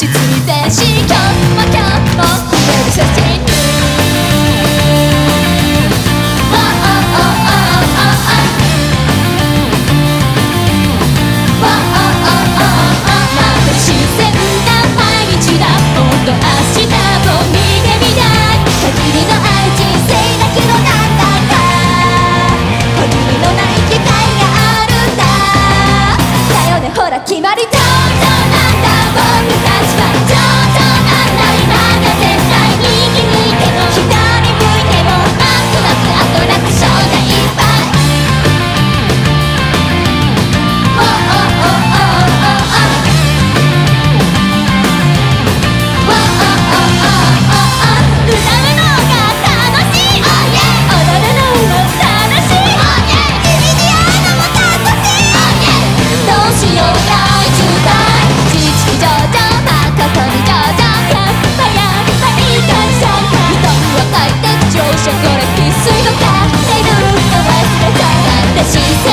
口ついてしれ生水のカーテルが忘れた私